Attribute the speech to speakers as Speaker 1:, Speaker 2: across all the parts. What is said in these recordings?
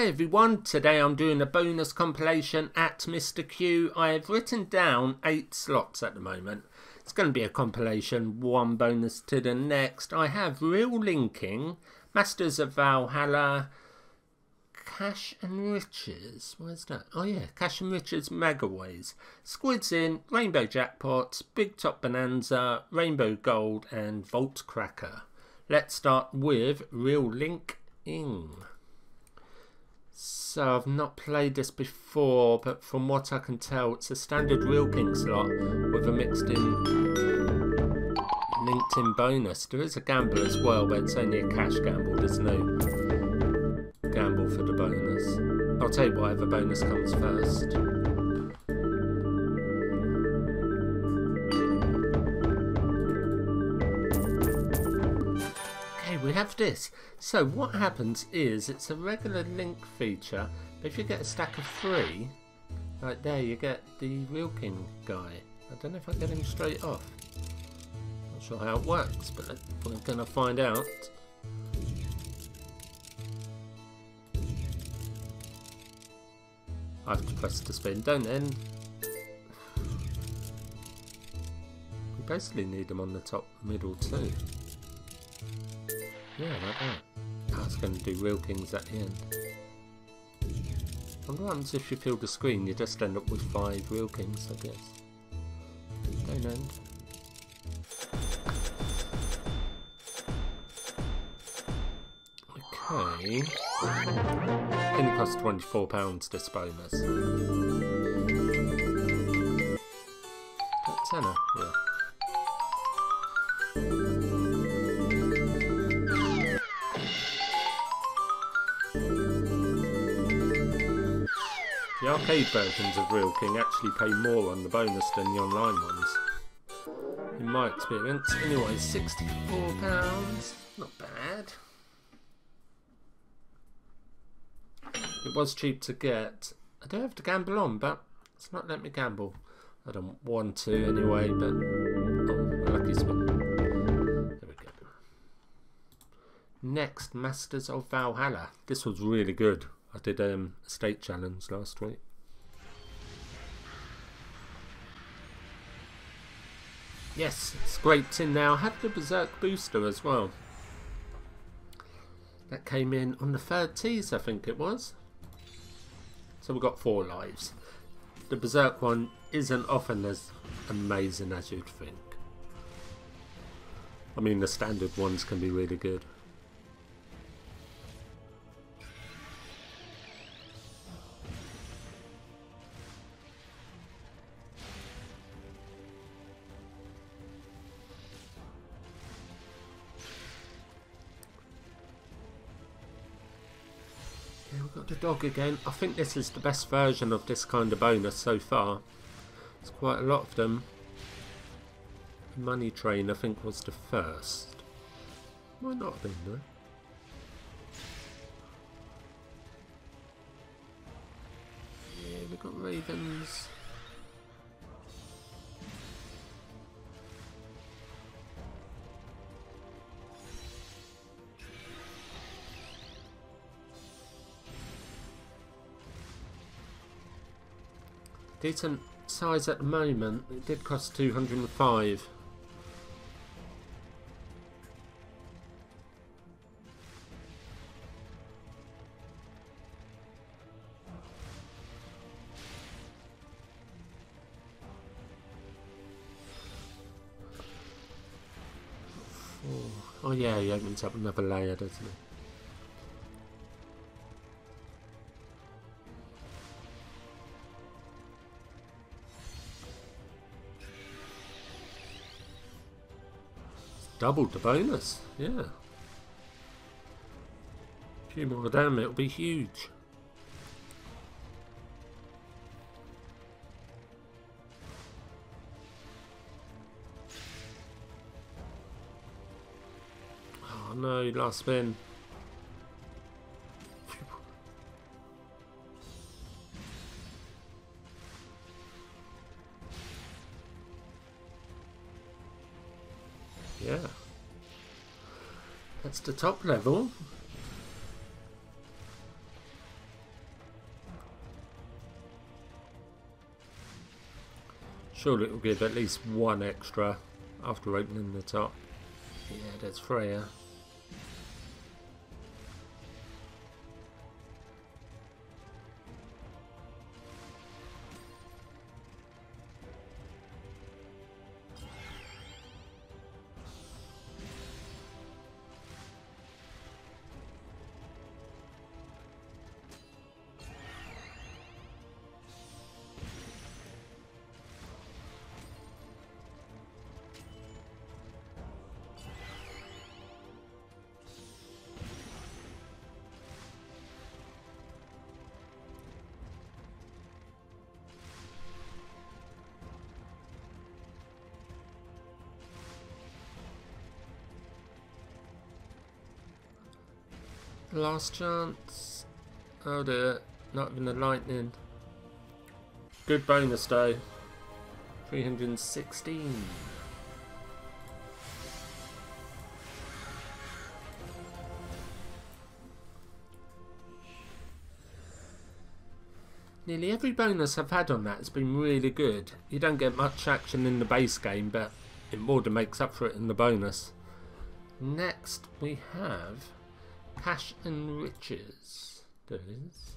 Speaker 1: Hey everyone, today I'm doing a bonus compilation at Mr. Q. I have written down eight slots at the moment. It's going to be a compilation, one bonus to the next. I have Reel Linking, Masters of Valhalla, Cash and Riches. Where's that? Oh yeah, Cash and Riches Megaways. Squids in, Rainbow Jackpots, Big Top Bonanza, Rainbow Gold and Vault Cracker. Let's start with Reel Linking. So I've not played this before, but from what I can tell, it's a standard Reel King slot with a mixed in linked in bonus. There is a gamble as well, but it's only a cash gamble. There's no gamble for the bonus. I'll take whatever bonus comes first. Have this. So what happens is it's a regular link feature, but if you get a stack of three, right there you get the Reel King guy. I don't know if I get him straight off. Not sure how it works, but we're gonna find out. I have to press to spin, don't then. We basically need them on the top middle too. Yeah, like that. That's going to do Reel Kings at the end. And what happens if you fill the screen? You just end up with five real kings, I guess. Don't end. Okay. Only costs £24 to display this bonus. tenner, yeah. Arcade versions of Reel King actually pay more on the bonus than the online ones. In my experience. Anyway, £64. Not bad. It was cheap to get. I don't have to gamble on, but it's not let me gamble. I don't want to anyway, but... Oh, lucky spin. There we go. Next, Masters of Valhalla. This was really good. I did um, a state challenge last week. Yes, it's scraped in now. Had the Berserk booster as well. That came in on the third tease, I think it was. So we've got four lives. The Berserk one isn't often as amazing as you'd think. I mean, the standard ones can be really good. Dog again. I think this is the best version of this kind of bonus so far. There's quite a lot of them. Money Train I think was the first. Might not have been though. Yeah, we've got Ravens. Decent size at the moment. It did cost 205. Oh yeah, he opens up another layer, doesn't he? Doubled the bonus, yeah. A few more down, it'll be huge. Oh no, last spin. That's the top level. Surely it will give at least one extra after opening the top. Yeah, that's Freya. Last chance. Oh dear. Not even the lightning. Good bonus though. 316. Nearly every bonus I've had on that has been really good. You don't get much action in the base game, but it more than makes up for it in the bonus. Next we have Cash and riches. There it is.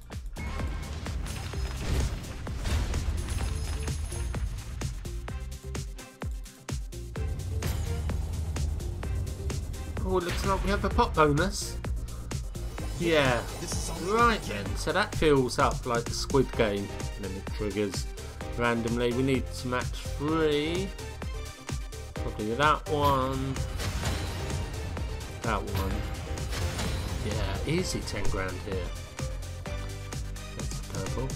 Speaker 1: Oh, looks like we have a pot bonus. Yeah, right then. So that fills up like the Squid Game. And then it triggers randomly. We need to match three. Probably that one. That one. Yeah, easy 10 grand here. That's purple.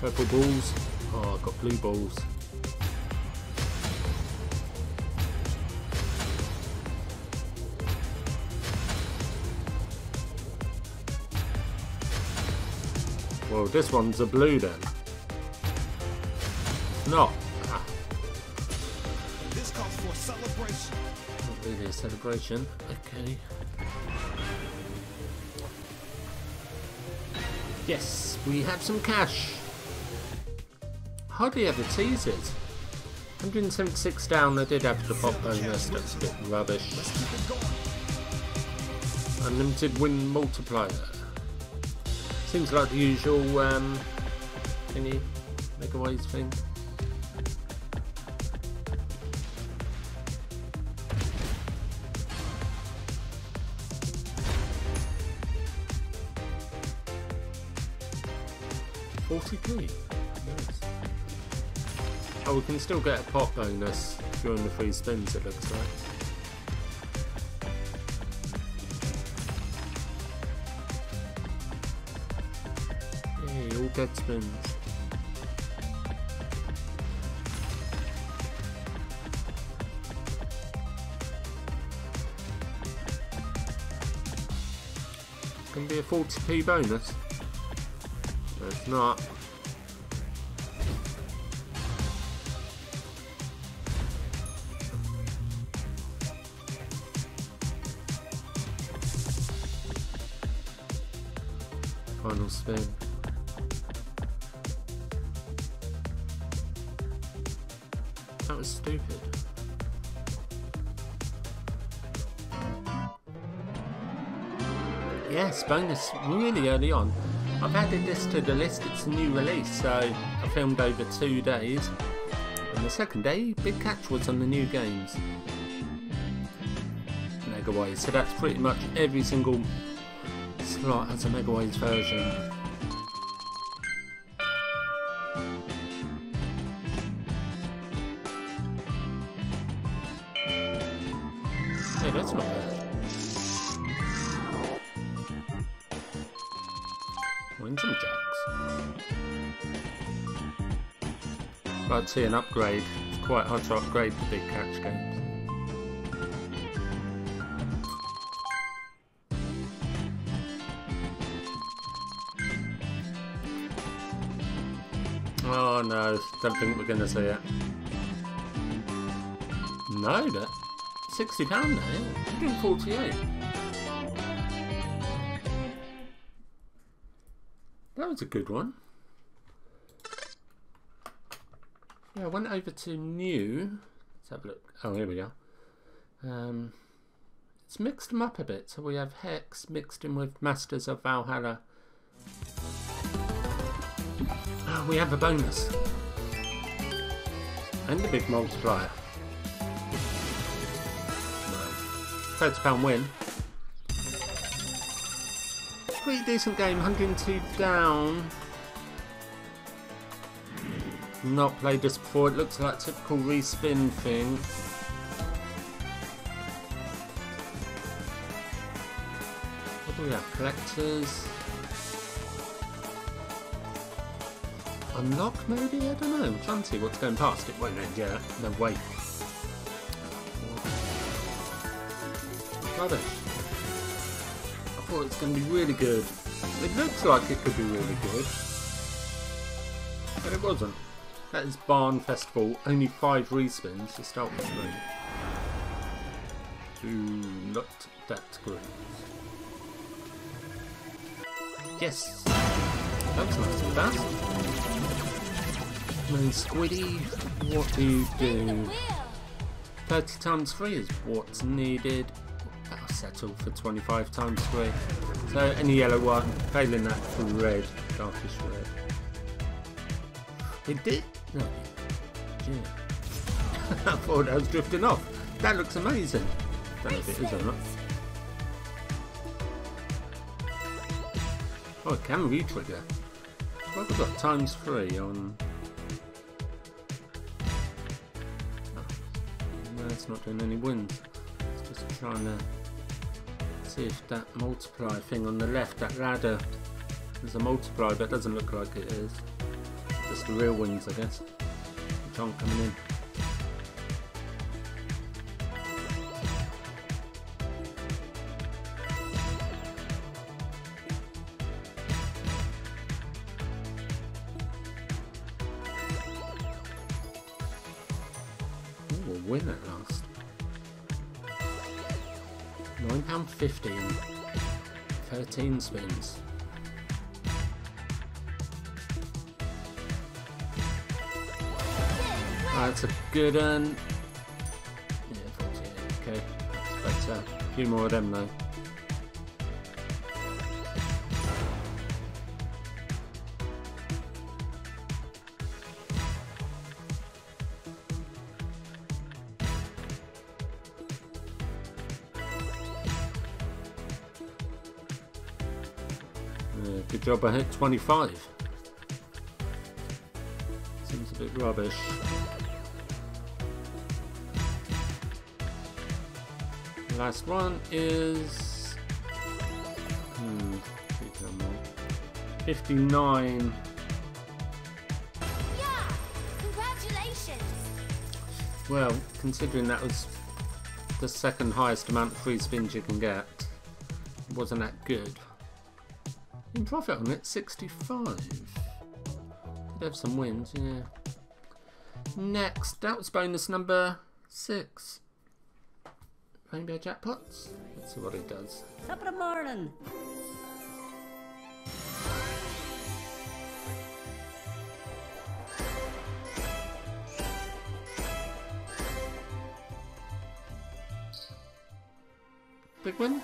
Speaker 1: Purple balls. Oh, I've got blue balls. Well, this one's a blue then. No. Ah.
Speaker 2: This calls for a celebration.
Speaker 1: Not really a celebration. Okay. Yes, we have some cash. Hardly ever teasers. 176 down, I did have the pop bonus, that's a bit rubbish.
Speaker 2: Let's keep it going.
Speaker 1: Unlimited win multiplier. Seems like the usual um, thingy, Waves thing. Oh, we can still get a pop bonus during the free spins. It looks like. Yay, all dead spins. Can be a 40p bonus. No, it's not. Bonus really early on. I've added this to the list, it's a new release, so I filmed over two days. And the second day, Big Catch was on the new games. Megaways, so that's pretty much every single slot has a Megaways version. See an upgrade. Quite hard to upgrade the big catch games. Oh no, don't think we're gonna see it. No, that sixty pound now. Yeah? Forty-eight. That was a good one. Yeah, I went over to new. Let's have a look. Oh, here we go. Um, it's mixed them up a bit. So we have Hex mixed in with Masters of Valhalla. Oh, we have a bonus. And a big multiplier. £30 win. Pretty decent game, 102 down. Not played this before, it looks like typical respin thing. What do we have? Collectors. Unlock maybe? I don't know. I'm trying to see what's going past. It won't end yet. No, wait. Rubbish. I thought it was going to be really good. It looks like it could be really good. But it wasn't. That is Barn Festival. Only five respins to start with three. Do not that great. Yes! That was nice and fast. Then Squiddy, what do you do? 30 times 3 is what's needed. That'll settle for 25 times 3. So any yellow one, failing that for red, darkish red. It did? No. Yeah. I thought I was drifting off. That looks amazing. Don't know if it is or not. Oh, it can re-trigger. What have we got? Times 3 on... Oh. No, it's not doing any wins. It's just trying to see if that multiply thing on the left, that ladder, is a multiply, but it doesn't look like it is. Just the real wins, I guess, which aren't coming in. Win at last. £9.50 and 13 spins. Good one. Yeah, 48, okay. That's uh, better. A few more of them though. Yeah, good job I hit 25. Seems a bit rubbish. Last one is hmm, keep them all. 59.
Speaker 3: Yeah! Congratulations!
Speaker 1: Well, considering that was the second highest amount of free spins you can get, it wasn't that good. In profit on it, 65. Did have some wins, yeah. Next, that was bonus number six. Rainbow jackpots. Let's see what it does.
Speaker 4: Top of the morning.
Speaker 1: Big win.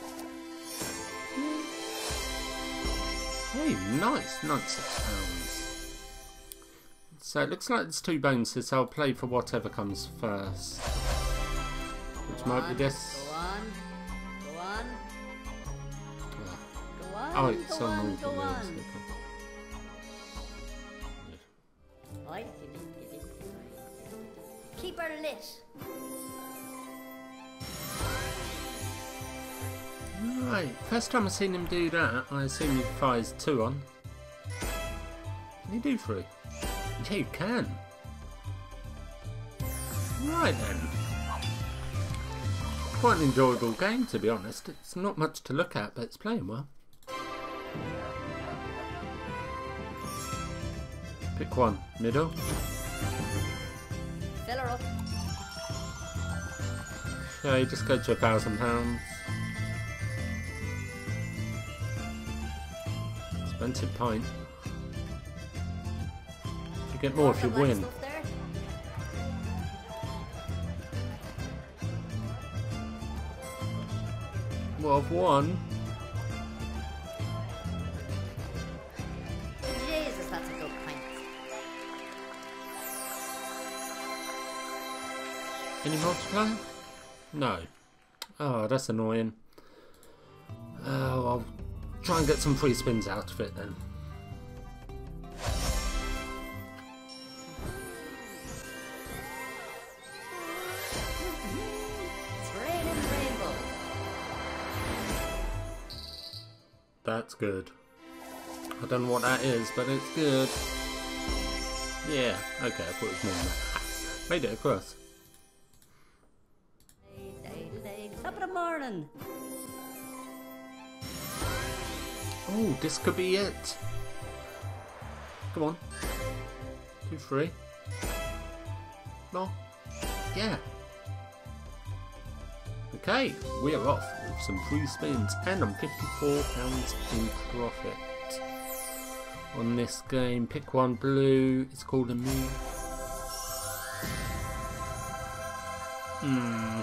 Speaker 1: Hey, nice, ninety-six pounds. So it looks like there's two bonuses. So I'll play for whatever comes first. Which might be this. Oh, it's
Speaker 4: go
Speaker 1: on all
Speaker 4: on,
Speaker 1: the
Speaker 4: go
Speaker 1: wheels. okay.
Speaker 3: Keep her lit.
Speaker 1: Right, first time I've seen him do that, I assume he fires two on. Can you do three? Yeah, you can. Right then. Quite an enjoyable game to be honest. It's not much to look at, but it's playing well. Pick one. Middle.
Speaker 4: Fill her up.
Speaker 1: Yeah, you just go to a thousand pounds. Spent a pint. You get more if you win. Well, I've won. Any multiplayer? No. Oh, that's annoying. Oh, I'll try and get some free spins out of it then. That's good. I don't know what that is, but it's good. Yeah, okay, I thought it was more than that. Made it across. Oh, this could be it. Come on. Two, three. No. Yeah. Okay, we are off with some free spins and I'm £54 in profit. On this game, pick one blue, it's called a move. Hmm,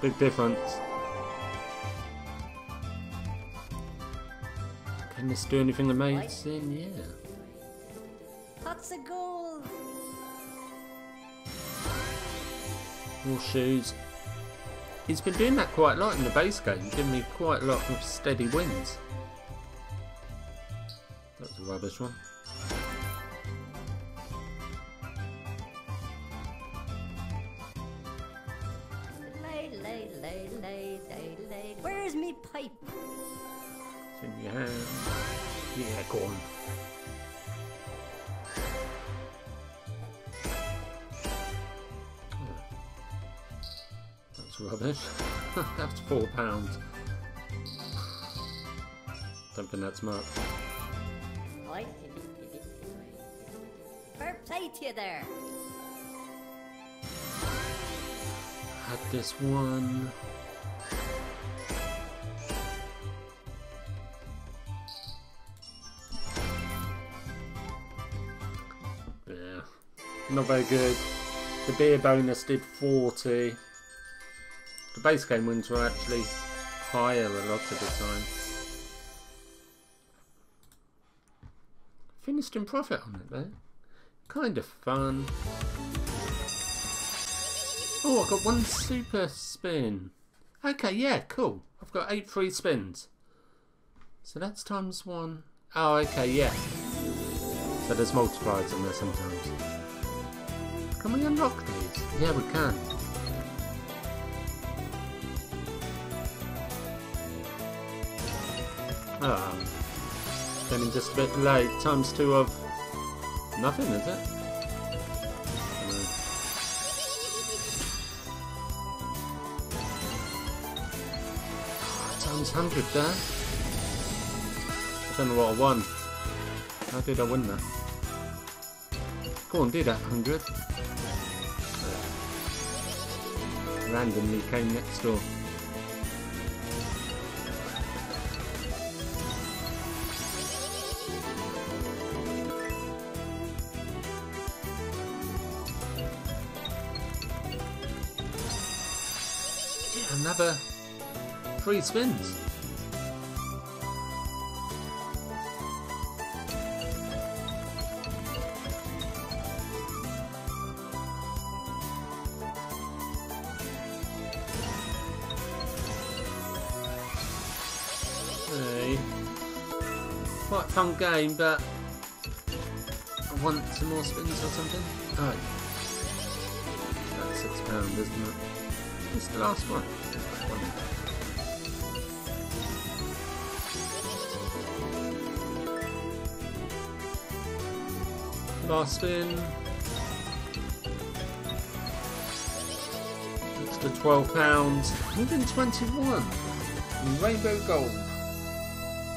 Speaker 1: big difference. Can this do anything amazing? Yeah.
Speaker 4: Pots of gold.
Speaker 1: More shoes. He's been doing that quite a lot in the base game, giving me quite a lot of steady wins. That was a rubbish one. Don't think that's much.
Speaker 4: Oi. Fair play to you there.
Speaker 1: Had this one. Yeah, not very good. The beer bonus did 40. The base game wins were actually higher a lot of the time. Finished in profit on it though. Kind of fun. Oh, I got one super spin. Okay, yeah, cool. I've got eight free spins. So that's times one. Oh, okay, yeah. So there's multipliers in there sometimes. Can we unlock these? Yeah, we can. Ah, getting just a bit late. Times two of nothing, is it? No. Times 100 there. I don't know what I won. How did I win that? Go on, do that, 100. Uh, randomly came next door. Another three spins. Quite a fun game, but I want some more spins or something. Oh. That's six pounds, isn't it? What's the last one? Last spin. It's twelve pounds. 121. Rainbow gold.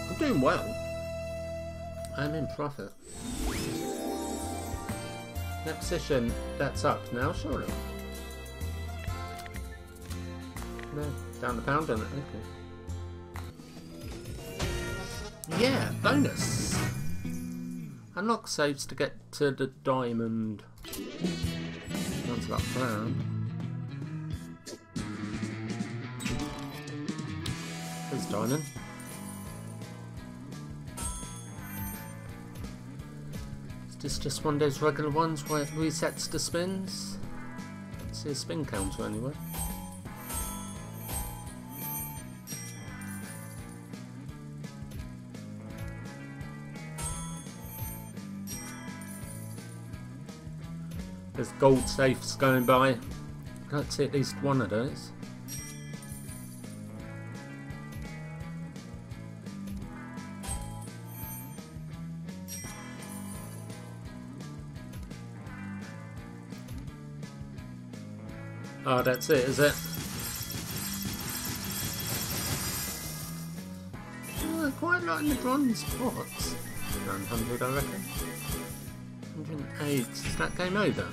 Speaker 1: I'm doing well. I'm in profit. Next session, that's up now, surely. No, down the pound on it, okay. Yeah, bonus! Unlock saves to get to the diamond. Sounds like a plan. There's diamond. Is this just one of those regular ones where it resets the spins? See a spin counter anyway. There's gold safes going by. Can't see at least one of those. Oh, that's it, is it? Oh, quite in the bronze pots. 900, I reckon. 108. Is that game over?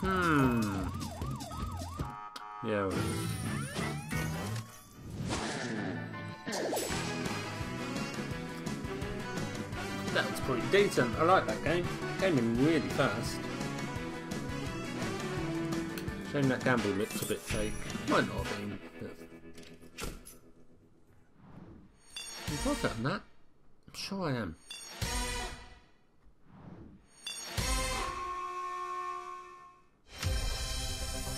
Speaker 1: Hmm. Yeah. well. That was pretty decent. I like that game. Came in really fast. Shame that gamble looks a bit fake. Might not have been, but... I'm that. I'm sure I am.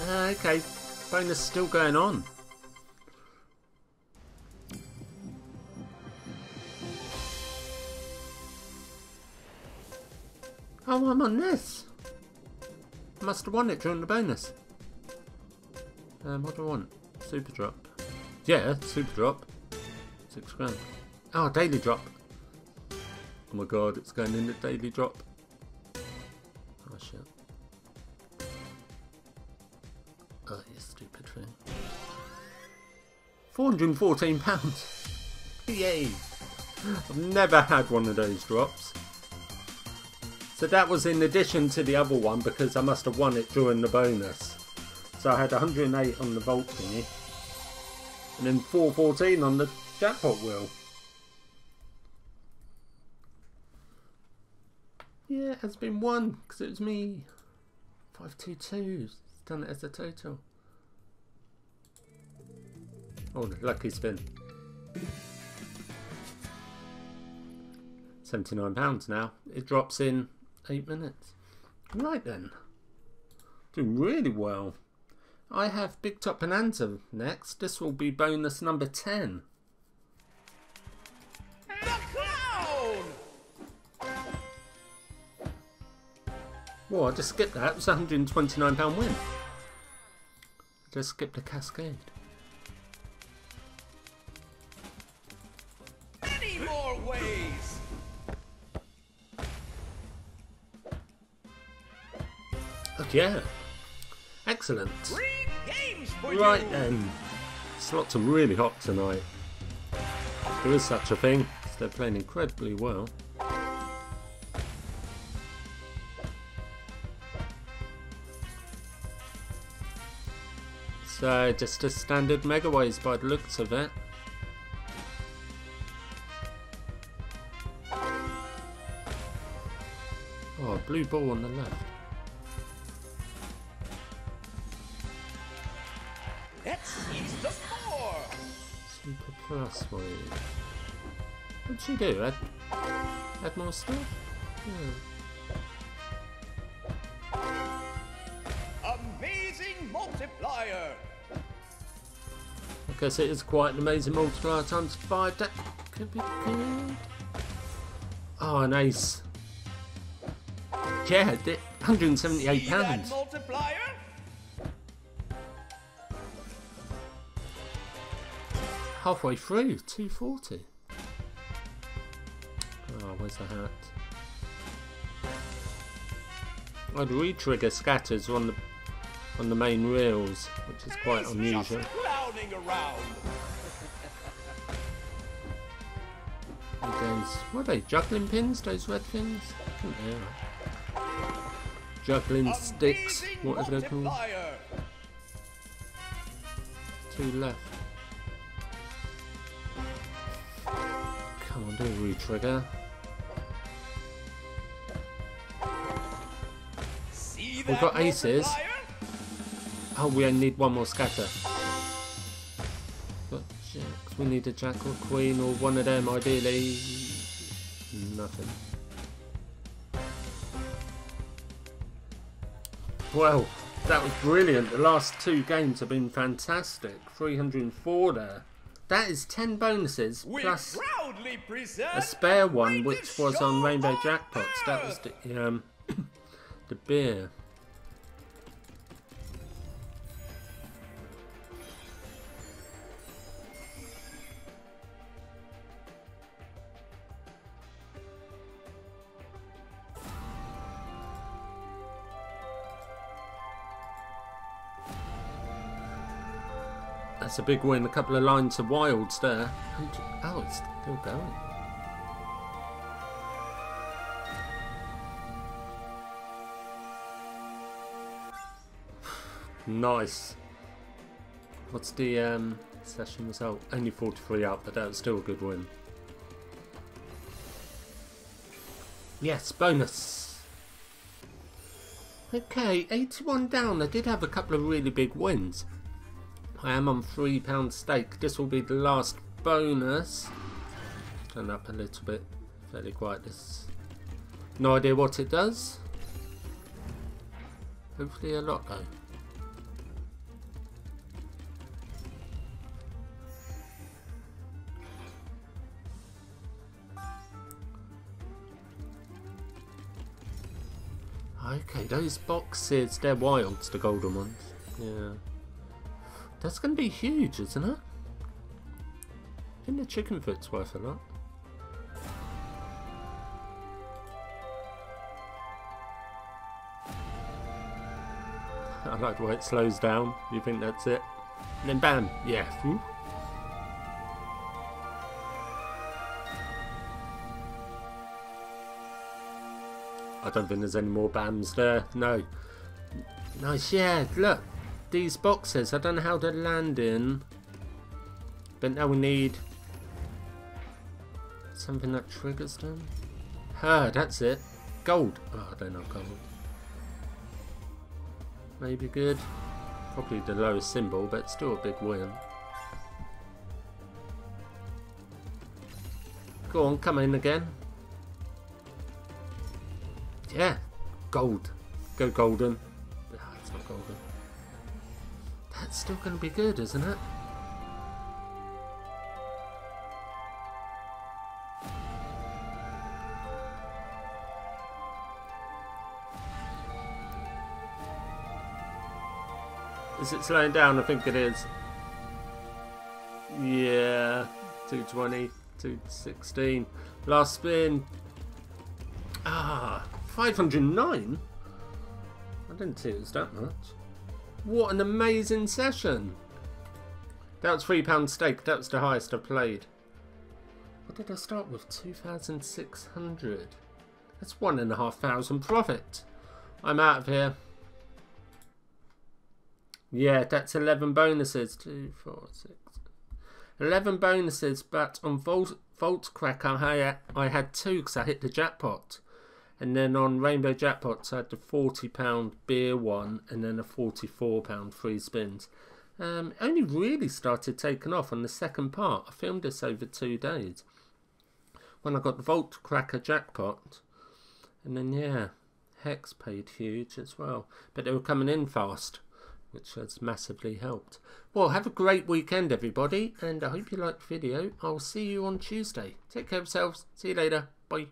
Speaker 1: Uh, okay, bonus still going on. Oh, I'm on this. Must have won it during the bonus. Um, what do I want? Super drop. Yeah, super drop. Six grand. Oh, daily drop. Oh my god, it's going in the daily drop. £414. Yay! I've never had one of those drops. So that was in addition to the other one because I must have won it during the bonus. So I had 108 on the vault thingy. And then 414 on the jackpot wheel. Yeah, it has been won because it was me. 522. It's done it as a total. Oh, lucky spin. £79 now. It drops in 8 minutes. Right then. Doing really well. I have Big Top Bonanza next. This will be bonus number 10.
Speaker 2: The clown!
Speaker 1: Whoa, I just skipped that. It was a £129 win. I just skipped a cascade. Yeah. Excellent. Right
Speaker 2: you!
Speaker 1: then. Slots are really hot tonight. There is such a thing. They're playing incredibly well. So, uh, just a standard megaways by the looks of it. Oh, blue ball on the left. Wave. What'd she do? Add, add more stuff? Yeah.
Speaker 2: Amazing multiplier!
Speaker 1: I guess it is quite an amazing multiplier times five. That could be good. Oh, nice. Yeah, di- 178 Halfway through, 240. Oh, ah, where's the hat? I'd re-trigger scatters on the on the main reels, which is quite
Speaker 2: He's
Speaker 1: unusual. Those, what are they, juggling pins, those red things? I think they are. Juggling sticks,
Speaker 2: Amazing
Speaker 1: whatever they're called. Two left. Come on, do a re-trigger. We've got aces. Oh, we only need one more scatter. We need a jack or queen or one of them ideally. Nothing. Well, that was brilliant. The last two games have been fantastic. 304 there. That is 10 bonuses plus a spare one which was on Rainbow Jackpots. That was the, um, the beer. That's a big win. A couple of lines of wilds there. Oh, it's still going. Nice. What's the um, session result? Only 43 up, but that's still a good win. Yes, bonus. Okay, 81 down. I did have a couple of really big wins. I am on £3 stake. This will be the last bonus. Turn up a little bit. Fairly quiet this. No idea what it does. Hopefully a lot though. Okay, those boxes, they're wilds, the golden ones. Yeah. That's going to be huge, isn't it? I think the chicken foot's worth a lot. I like the way it slows down. You think that's it? And then bam! Yeah. whoop. I don't think there's any more bams there. No. Nice, yeah. Look, these boxes. I don't know how they're landing. But now we need something that triggers them. Ah, that's it. Gold. Oh, I don't know gold. Maybe good. Probably the lowest symbol, but still a big win. Go on, come in again. Yeah, gold. Go golden. Ah, it's not golden. That's still going to be good, isn't it? Is it slowing down? I think it is. Yeah, 220, 216. Last spin. Ah, 509? I didn't see it was that much. What an amazing session! That was £3 stake, that was the highest I played. What did I start with? 2,600. That's one and a half thousand profit. I'm out of here. Yeah, that's 11 bonuses. Two, four, six. 11 bonuses, but on Vault, Vault Cracker, I, I had two because I hit the jackpot. And then on Rainbow Jackpots, I had the £40 beer one and then a £44 free spins. Um, only really started taking off on the second part. I filmed this over two days. When I got the Vault Cracker jackpot. And then, yeah, Hex paid huge as well. But they were coming in fast, which has massively helped. Well, have a great weekend, everybody. And I hope you liked the video. I'll see you on Tuesday. Take care of yourselves. See you later. Bye.